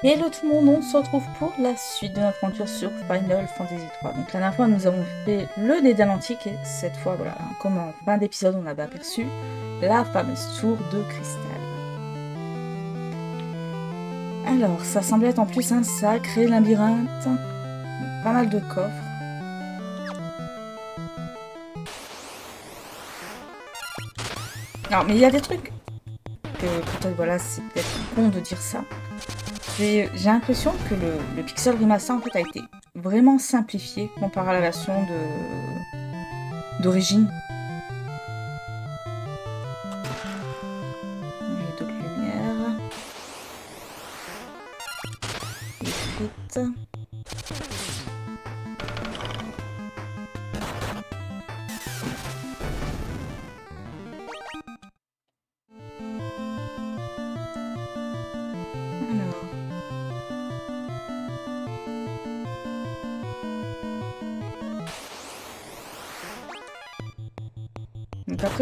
Hello tout le monde, on se retrouve pour la suite de notre aventure sur Final Fantasy 3. Donc la dernière fois nous avons fait le Dédale antique et cette fois voilà, comme en fin d'épisode on avait aperçu la fameuse tour de cristal. Alors ça semblait être en plus un sacré labyrinthe, pas mal de coffres. Non mais il y a des trucs que peut-être voilà c'est peut-être con de dire ça. J'ai l'impression que le, Pixel Remaster en a été vraiment simplifié comparé à la version d'origine.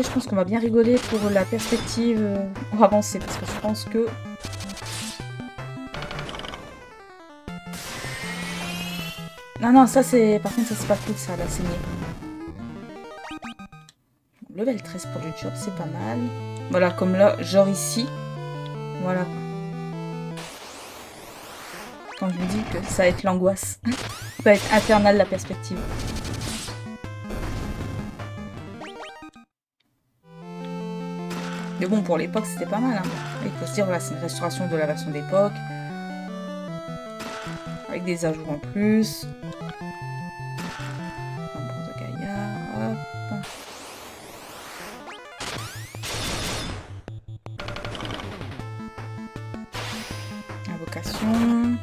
Je pense qu'on va bien rigoler pour la perspective euh, avancer, parce que je pense que... Non, non, ça c'est... Par contre, ça c'est pas cool, ça, la saignée. Level 13 pour le job, c'est pas mal. Voilà, comme là, genre ici. Voilà. Quand je vous dis que ça va être l'angoisse. ça va être infernal la perspective. Mais bon, pour l'époque, c'était pas mal. Hein. Il faut se dire, voilà, c'est une restauration de la version d'époque. Avec des ajouts en plus. de Gaïa. Invocation.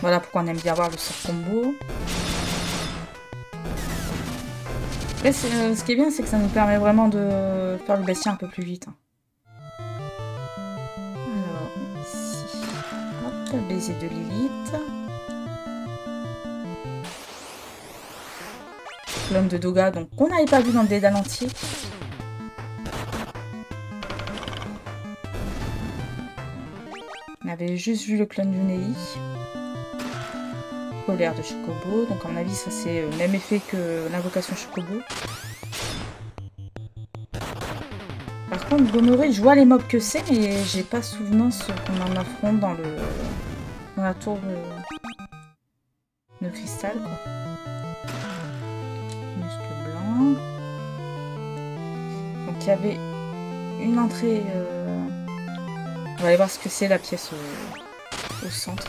Voilà pourquoi on aime bien voir le sort combo. Euh, ce qui est bien, c'est que ça nous permet vraiment de faire le bestiaire un peu plus vite. Hein. Alors, ici. Hop, baiser de Lilith. L'homme de Doga, donc qu'on n'avait pas vu dans le dédale entier. On avait juste vu le clone du Nei de Chocobo. Donc à mon avis ça c'est le même effet que l'invocation Chocobo. Par contre Gonoré, je vois les mobs que c'est mais j'ai pas souvenance qu'on en affronte dans le dans la tour de, cristal quoi. Muscle blanc. Donc il y avait une entrée. Euh, on va aller voir ce que c'est la pièce au centre.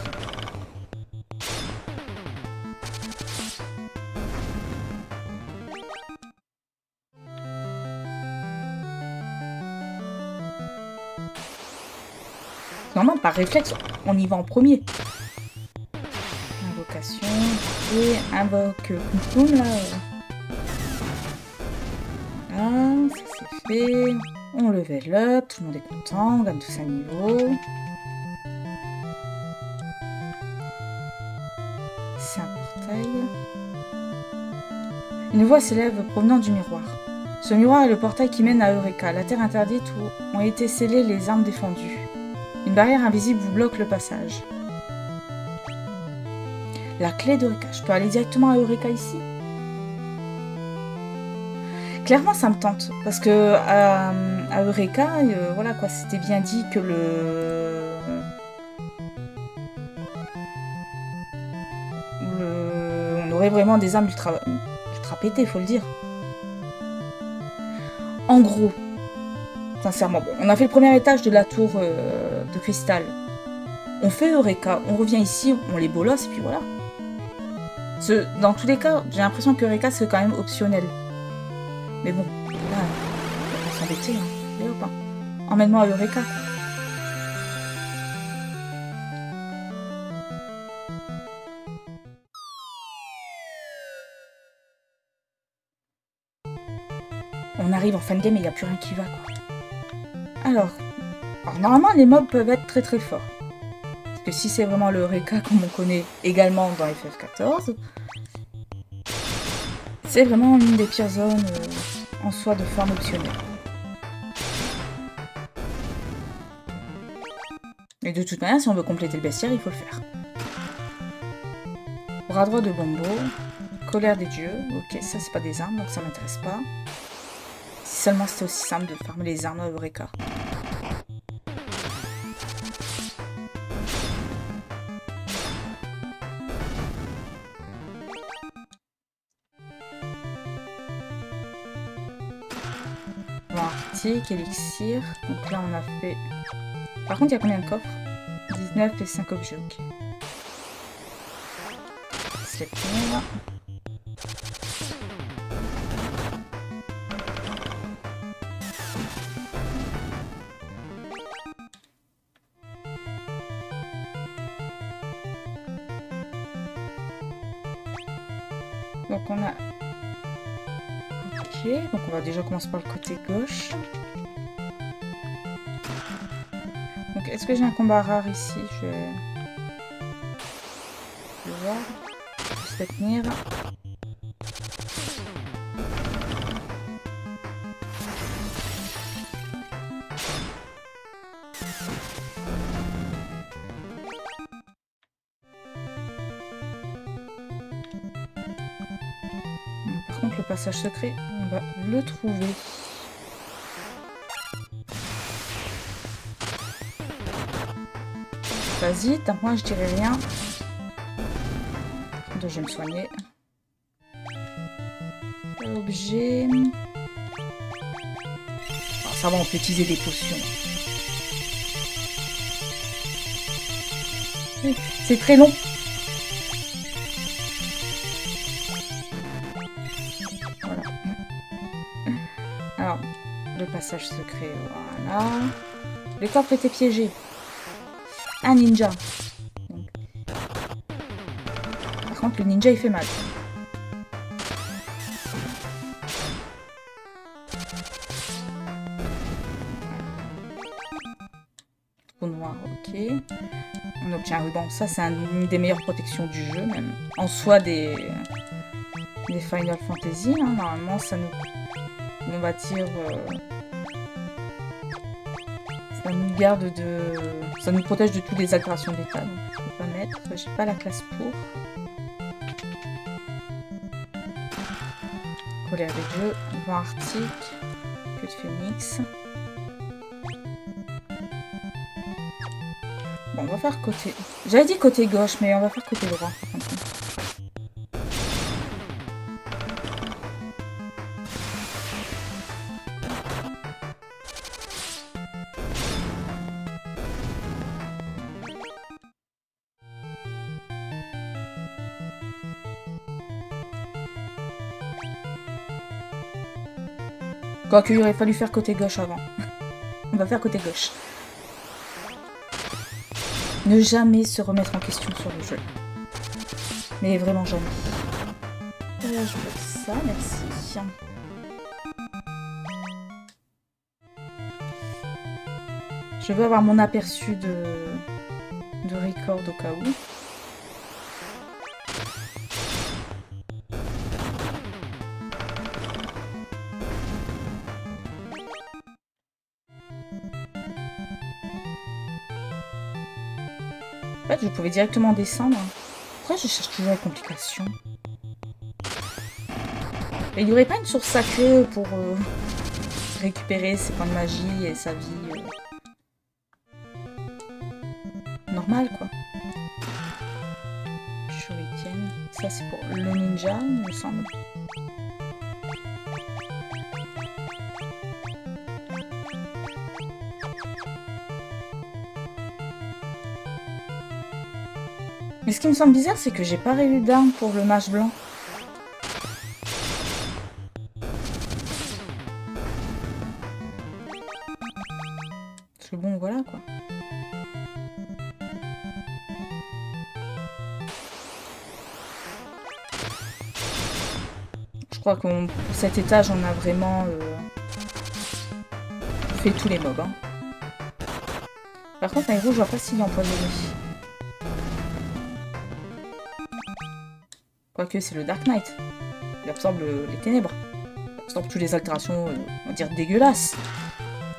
Par réflexe, on y va en premier. Invocation. Et invoque là. Voilà, ça c'est fait. On level up, tout le monde est content, on gagne tous à niveau. C'est un portail. Une voix s'élève provenant du miroir. Ce miroir est le portail qui mène à Eureka, la terre interdite où ont été scellées les armes défendues. Barrière invisible vous bloque le passage. La clé d'Eureka. Je peux aller directement à Eureka ici Clairement, ça me tente. Parce que euh, à, Eureka, euh, voilà quoi, c'était bien dit que le... On aurait vraiment des armes ultra, ultra pétées, faut le dire. En gros, sincèrement. On a fait le premier étage de la tour euh, de cristal. On fait Eureka, on revient ici, on les bolosse, et puis voilà. dans tous les cas, j'ai l'impression que Eureka, c'est quand même optionnel. Mais bon, là, on va s'embêter, hein. hein. Emmène-moi à Eureka. On arrive en fin de game et il n'y a plus rien qui va, quoi. Alors, normalement, les mobs peuvent être très très forts. Parce que si c'est vraiment le Reka comme on connaît également dans FF14, c'est vraiment l'une des pires zones euh, en soi de forme optionnelle. Mais de toute manière, si on veut compléter le bestiaire, il faut le faire. Bras droit de Bombo. Colère des dieux. Ok, ça c'est pas des armes, donc ça m'intéresse pas. Si seulement c'était aussi simple de farmer les armes à Eureka. Élixir. Donc là on a fait... Par contre il y a combien de coffres? 19 et 5 objets, ok. Sleipnir. Donc on a... Ok, donc on va déjà commencer par le côté gauche. Est-ce que j'ai un combat rare ici Je vais... Voir. Je vais tenir. Par contre, le passage secret, on va le trouver. Vas-y, t'as moi je dirais rien. Donc, je vais me soigner. Objet. Oh, ça va, on peut utiliser des potions. C'est très long. Voilà. Alors, le passage secret, voilà. Le coffre était piégé. Un ninja. Par contre, le ninja, il fait mal. Trou noir, ok. On obtient un ruban. Ça, c'est un- une des meilleures protections du jeu, même. En soi, des, des Final Fantasy. hein. Normalement, ça nous... On va dire... euh, ça nous garde de... Ça nous protège de toutes les altérations d'état. Donc, je peux pas mettre. J'ai pas la classe pour. Colère des dieux. Vent arctique. Queue de phénix. Bon, on va faire côté... J'avais dit côté gauche, mais on va faire côté droit. Maintenant. Quoique, il aurait fallu faire côté gauche avant. On va faire côté gauche. Ne jamais se remettre en question sur le jeu. Mais vraiment jamais. Euh, je veux ça, merci. Je veux avoir mon aperçu de record au cas où. Je pouvais directement descendre. Pourquoi je cherche toujours les complications Et il n'y aurait pas une source sacrée pour euh, récupérer ses points de magie et sa vie euh, normale, quoi. Shuriken. Ça, c'est pour le ninja, il me semble. Mais ce qui me semble bizarre, c'est que j'ai pas eu d'arme pour le mage blanc. Parce que bon, voilà quoi. Je crois que cet étage, on a vraiment euh, fait tous les mobs. hein. Par contre, héros, je vois pas s'il est empoisonné. Quoique c'est le Dark Knight. Il absorbe le- les ténèbres. Il absorbe toutes les altérations, euh, on va dire, dégueulasses.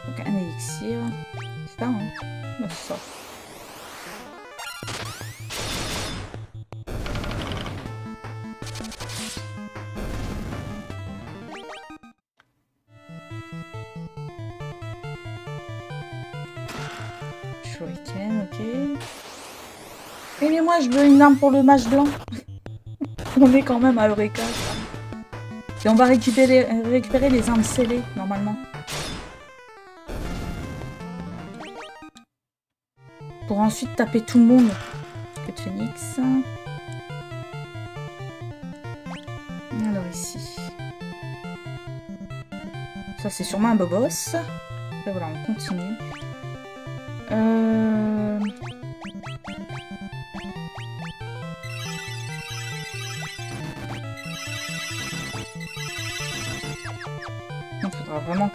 Donc un élixir. C'est ça, hein Ouais, c'est ça. Shuriken, ok. mais moi, je veux une arme pour le match blanc. on est quand même à Eureka. Et on va récupérer, récupérer les armes scellées, normalement. Pour ensuite taper tout le monde. Que phoenix. Alors ici. Ça c'est sûrement un bobos. Et voilà, on continue.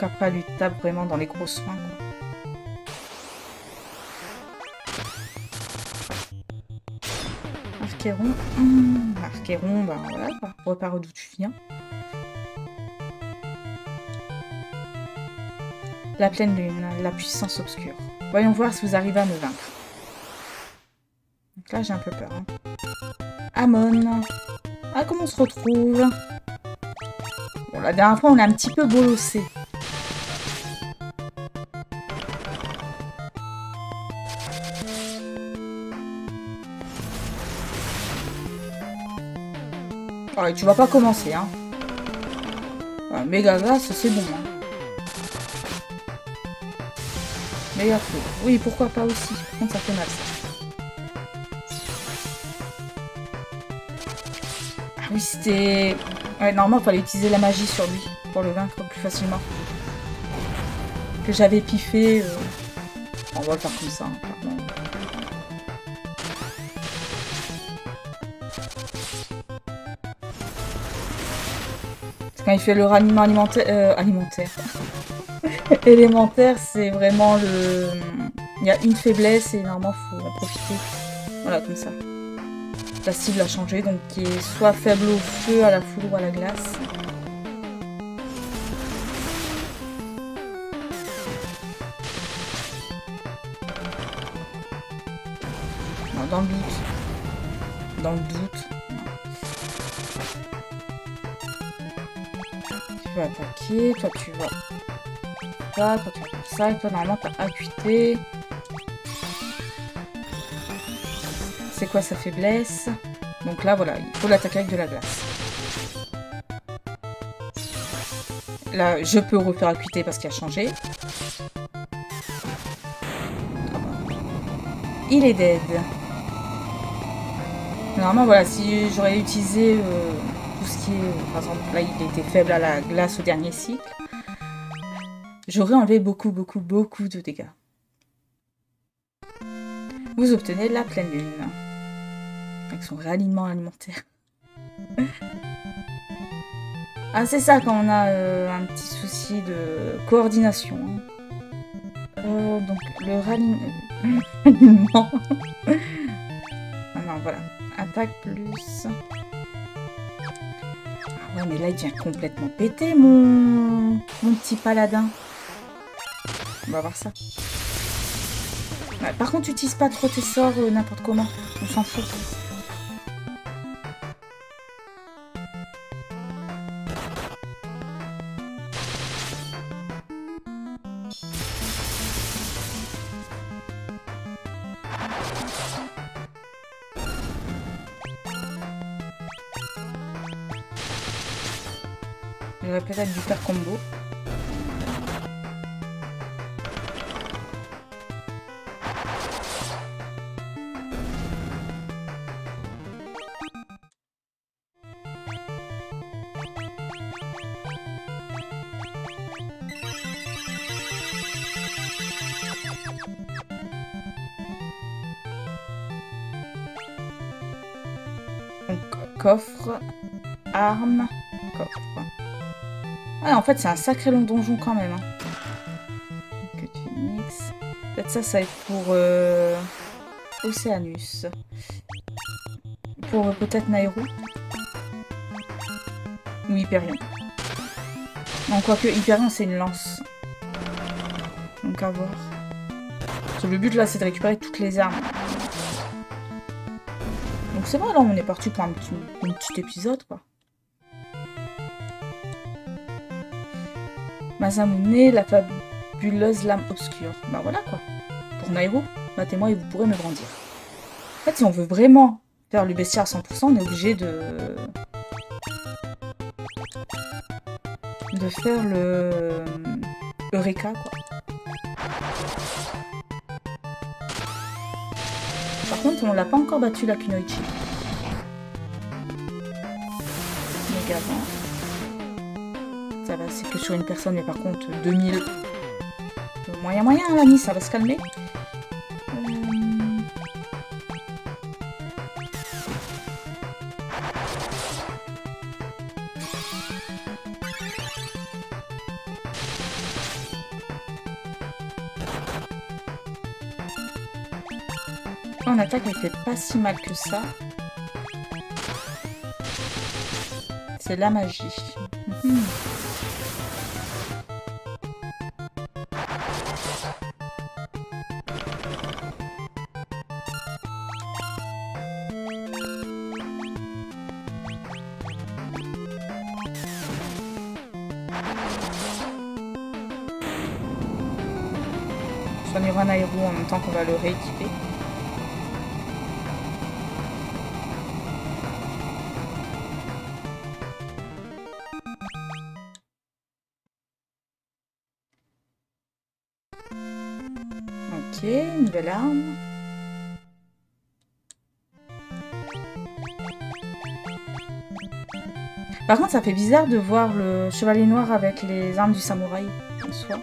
Qu'après lui tape vraiment dans les gros soins. Archéron. Mmh, Archéron, bah voilà, repars d'où tu viens. La pleine lune, la puissance obscure. Voyons voir si vous arrivez à me vaincre. Donc là, j'ai un peu peur. Hein. Amon. Ah, comment on se retrouve? Bon, la dernière fois, on a un petit peu bolossé. Tu vas pas commencer, hein. Ouais, méga c'est bon. Hein. Méga Oui, pourquoi pas aussi. Par contre, ça fait mal, ça. Ah oui, c'était... Ouais, normalement, il fallait utiliser la magie sur lui pour le vaincre plus facilement. Que j'avais piffé. Euh. On va le faire comme ça. Hein, Quand il fait le raniment alimentaire... Euh, alimentaire. élémentaire, c'est vraiment le... Il y a une faiblesse et normalement, faut en profiter. Voilà, comme ça. La cible a changé, donc qui est soit faible au feu, à la foudre ou à la glace. dans le doute. Dans le doute. Attaquer, toi tu vas toi tu vas faire ça, et toi normalement t'as acuité. C'est quoi sa faiblesse Donc là voilà, il faut l'attaquer avec de la glace. Là, je peux refaire acuité parce qu'il a changé. Il est dead. Normalement, voilà, si j'aurais utilisé euh, ce qui est... Par exemple, là, il était faible à la glace au dernier cycle j'aurais enlevé beaucoup, beaucoup, beaucoup de dégâts. Vous obtenez la pleine lune. Avec son réalignement alimentaire. ah, c'est ça quand on a euh, un petit souci de coordination. Hein. Euh, donc, le ralliement... ah non, voilà. Attaque plus... Ouais, mais là, il devient complètement pété, mon, mon petit paladin. On va voir ça. par contre, utilise pas trop tes sorts euh, n'importe comment. On s'en fout. J'aurais peut-être dû faire combo. coffre, arme, coffre. Ah, en fait, c'est un sacré long donjon quand même. Hein. Que tu mixes. Peut-être ça, ça va être pour euh, Océanus. Pour euh, peut-être Nairo. Ou Hyperion. Non, quoique Hyperion, c'est une lance. Donc à voir. Le but là, c'est de récupérer toutes les armes. c'est vrai, là, on est parti pour un petit épisode, quoi. Masamune, la fabuleuse lame obscure. Bah voilà, quoi. Pour Nairo, battez-moi et vous pourrez me grandir. En fait, si on veut vraiment faire le bestiaire à 100%, on est obligé de... de faire le... Eureka, quoi. Par contre, on l'a pas encore battu, la Kunoichi. Mégavent. Ça va, c'est que sur une personne, mais par contre, 2000. Moyen, moyen, l'ami, ça va se calmer. En attaque, elle fait pas si mal que ça. C'est la magie. Qu'on va le rééquiper. Ok, nouvelle arme. Par contre, ça fait bizarre de voir le chevalier noir avec les armes du samouraï en soi.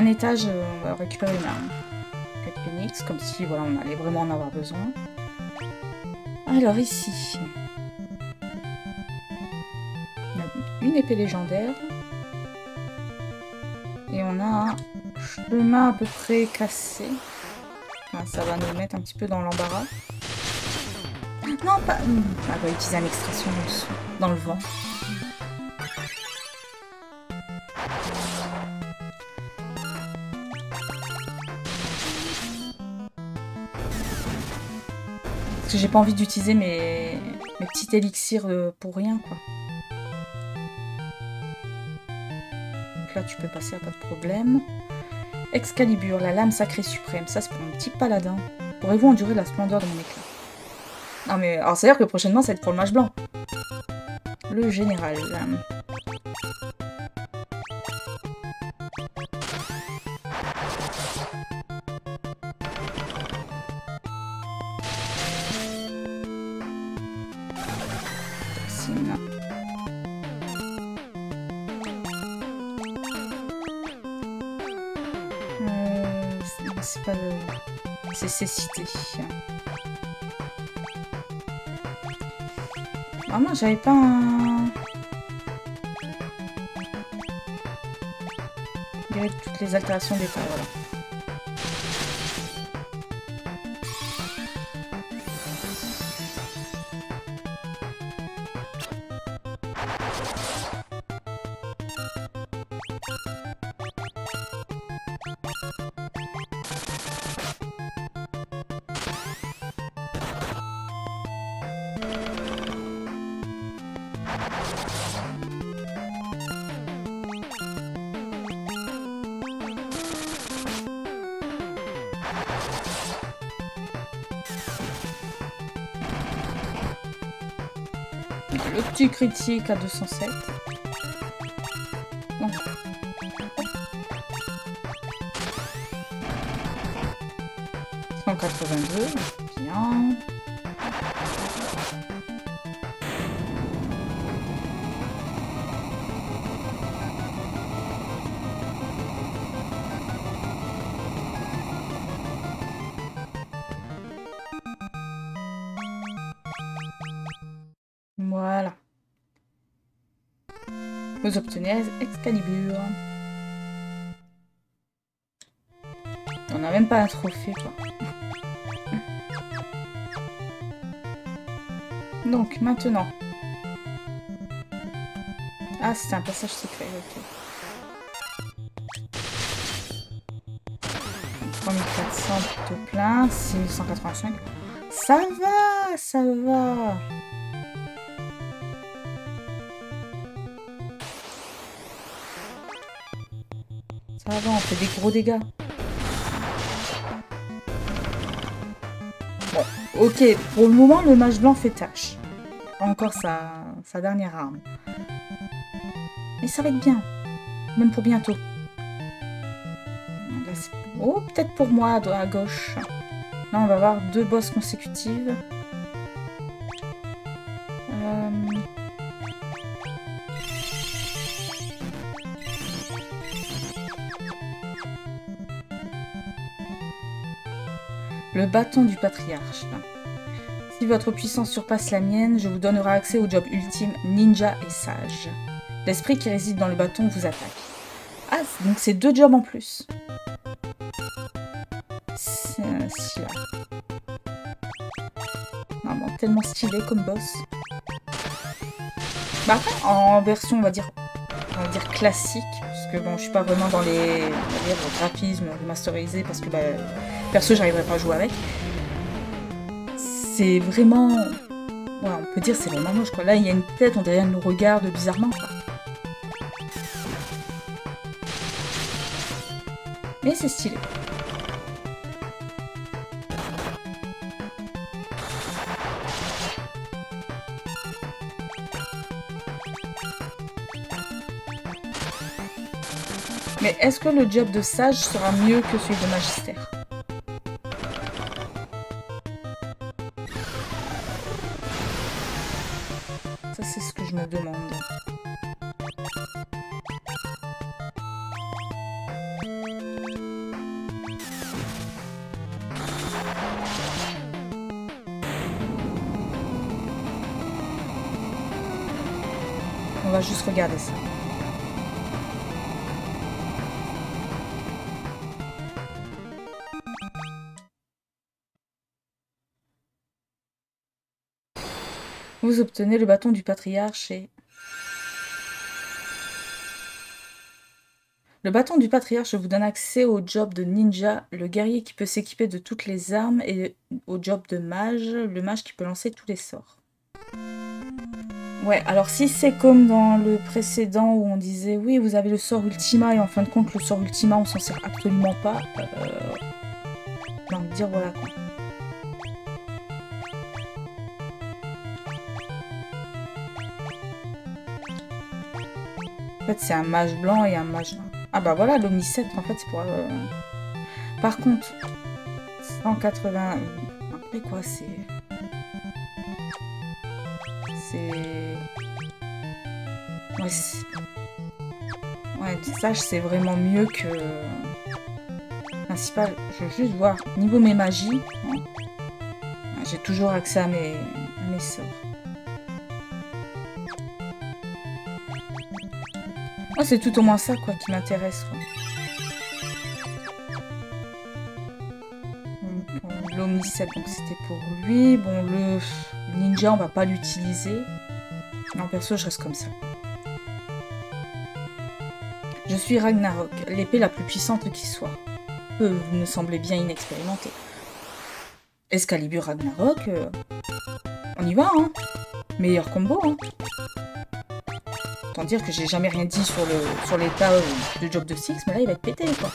Un étage, euh, on va récupérer une arme. 4 phoenix, comme si voilà, on allait vraiment en avoir besoin. Alors ici, on a une épée légendaire. Et on a un chemin à peu près cassé. Ça va nous mettre un petit peu dans l'embarras. Non, pas... On va utiliser une extraction dans le vent. Parce que j'ai pas envie d'utiliser mes... mes petits élixirs euh, pour rien, quoi. Donc là, tu peux passer, à pas de problème. Excalibur, la lame sacrée suprême. Ça, c'est pour mon petit paladin. Pourrez-vous endurer la splendeur de mon éclat? Non, mais... Alors, c'est-à-dire que prochainement, ça va être pour le mage blanc. Le général. J'avais pas un... Guérir toutes les altérations d'état, voilà. Petit critique à 207. Non. 182, bien. Vous obtenez Excalibur. On n'a même pas un trophée, quoi. Donc, maintenant. Ah, c'est un passage secret, ok. 3400 plutôt plein, 6185. Ça va, ça va. On fait des gros dégâts. Bon, ok, pour le moment, le mage blanc fait tâche. Encore sa, sa dernière arme. Mais ça va être bien. Même pour bientôt. Oh, peut-être pour moi, à gauche. Là, on va avoir deux bosses consécutives. Le bâton du patriarche. Si votre puissance surpasse la mienne, je vous donnerai accès au job ultime ninja et sage. L'esprit qui réside dans le bâton vous attaque. Ah, donc c'est deux jobs en plus. C'est Vraiment tellement stylé comme boss. Bah en version, on va dire, dire classique, parce que bon, je suis pas vraiment dans les, le graphismes remasterisés, parce que bah, perso, j'arriverai pas à jouer avec. C'est vraiment... Ouais, on peut dire c'est vraiment moche, quoi. Là, il y a une tête, on elle nous regarde bizarrement, quoi. Mais c'est stylé. Mais est-ce que le job de sage sera mieux que celui de magistère? Ça, c'est ce que je me demande. On va juste regarder ça. Obtenez le bâton du patriarche et... Le bâton du patriarche vous donne accès au job de ninja, le guerrier qui peut s'équiper de toutes les armes, et au job de mage, le mage qui peut lancer tous les sorts. Ouais, alors si c'est comme dans le précédent où on disait oui, vous avez le sort Ultima et en fin de compte le sort Ultima on s'en sert absolument pas, euh, dire voilà. En fait c'est un mage blanc et un mage... Ah bah voilà, l'omnisette en fait c'est pour... Euh, par contre, 180... Après quoi c'est... C'est... Ouais, sage c'est vraiment mieux que... Principal, je veux juste voir. Niveau mes magies, j'ai toujours accès à mes, à mes sorts. Oh, c'est tout au moins ça quoi qui m'intéresse. L'Omnicet, donc c'était pour lui. Bon, le ninja, on va pas l'utiliser. Non, perso, je reste comme ça. Je suis Ragnarok, l'épée la plus puissante qui soit. Vous me semblez bien inexpérimenté. Excalibur Ragnarok, euh, on y va, hein Meilleur combo, hein Dire que j'ai jamais rien dit sur le sur l'état euh, de Job de Six, mais là il va être pété, quoi.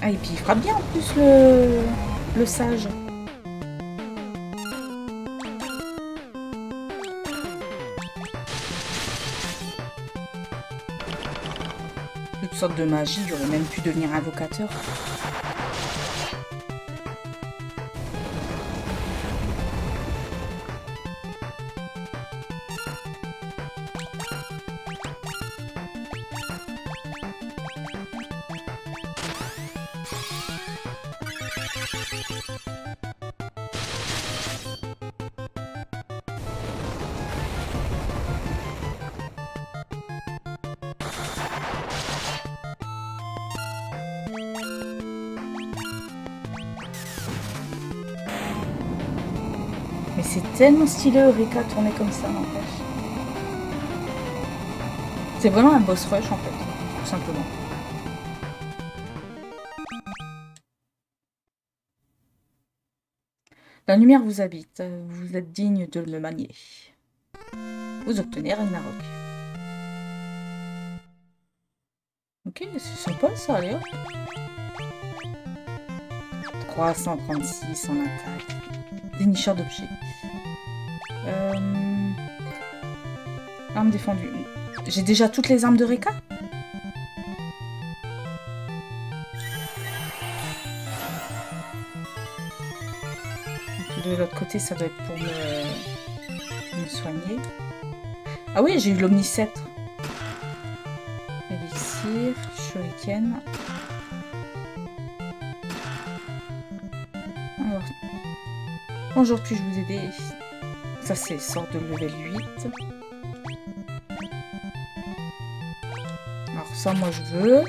Ah, et puis il fera bien en plus le, le sage. Toutes sortes de magie, il aurait même pu devenir invocateur. Tellement stylé Eureka tourner comme ça, n'empêche. C'est vraiment un boss rush, en fait, tout simplement. La lumière vous habite, vous êtes digne de le manier. Vous obtenez Ragnarok. Ok, c'est sympa ça, allez hop. 336 en attaque. Dénicheur d'objets. Euh... Arme défendue. J'ai déjà toutes les armes de Reka? De l'autre côté, ça doit être pour me, me soigner. Ah oui, j'ai eu l'omnicètre. Elixir, shuriken. Alors. Bonjour, puis-je vous aider? Ça, c'est sort de level 8. Alors ça, moi, je veux.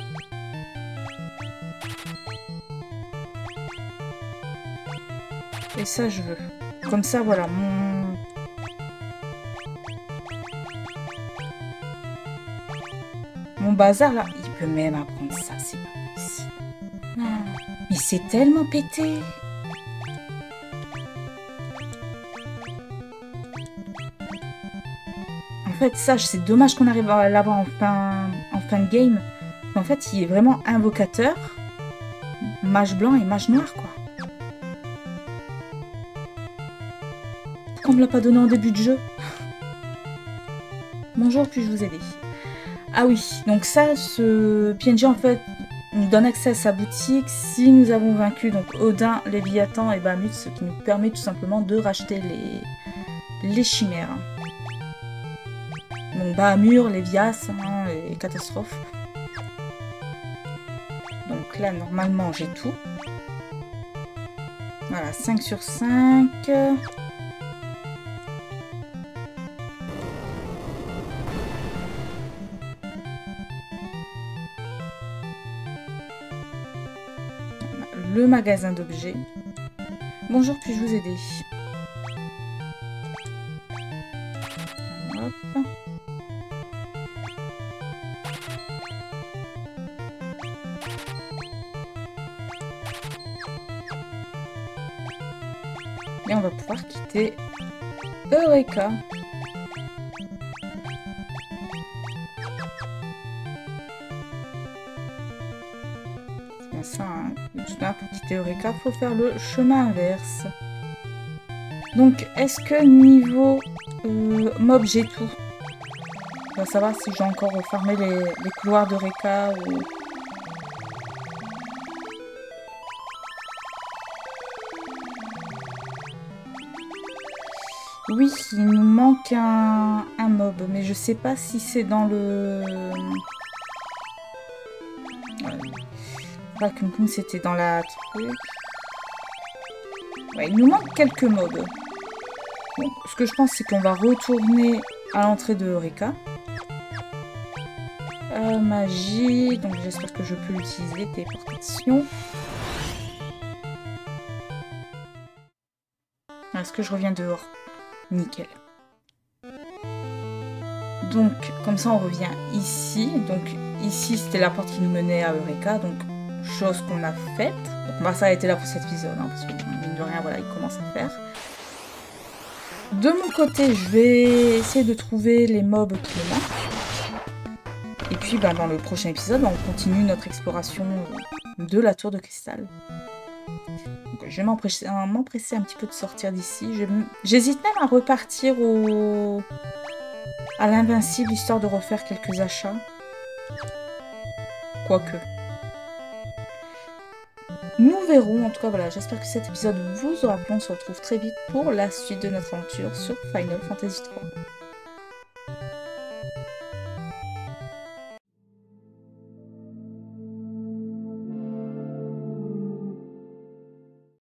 Et ça, je veux. Comme ça, voilà, mon... Mon bazar, là, il peut même apprendre ça, c'est pas possible. mais c'est tellement pété fait, ça, c'est dommage qu'on arrive à l'avoir en fin, en de game. En fait, il est vraiment invocateur, mage blanc et mage noir, quoi. Pourquoi on me l'a pas donné en début de jeu Bonjour, puis-je vous aider? Ah oui, donc ça, ce PNG, en fait, nous donne accès à sa boutique si nous avons vaincu donc Odin, Léviathan et Bahamut, ce qui nous permet tout simplement de racheter les chimères. Donc Bahamur, Lévias hein, et Catastrophe. Donc là, normalement, j'ai tout. Voilà, 5 sur 5. Le magasin d'objets. Bonjour, puis-je vous aider? Quitter Eureka. C'est ça, hein. pour quitter Eureka, faut faire le chemin inverse. Donc, est-ce que niveau euh, mob, j'ai tout? On va savoir si j'ai encore farmé les, les couloirs d'Eureka ou... Oui, il nous manque un, mob, mais je sais pas si c'est dans le... Ouais. Kun c'était dans la. Ouais, il nous manque quelques mobs. Ce que je pense, c'est qu'on va retourner à l'entrée de Eureka. Euh, magie, donc j'espère que je peux utiliser téléportation. Est-ce que je reviens dehors? Nickel. Donc, comme ça, on revient ici. Donc, ici, c'était la porte qui nous menait à Eureka. Donc, chose qu'on a faite. Donc, on va s'arrêter là pour cet épisode. Hein, parce que, mine de rien, voilà, il commence à faire. De mon côté, je vais essayer de trouver les mobs qui me manquent. Et puis, ben, dans le prochain épisode, on continue notre exploration de la tour de cristal. Je vais m'empresser un petit peu de sortir d'ici. J'hésite même à repartir au... à l'invincible, histoire de refaire quelques achats. Quoique. Nous verrons. En tout cas, voilà, j'espère que cet épisode vous aura plu. On se retrouve très vite pour la suite de notre aventure sur Final Fantasy 3.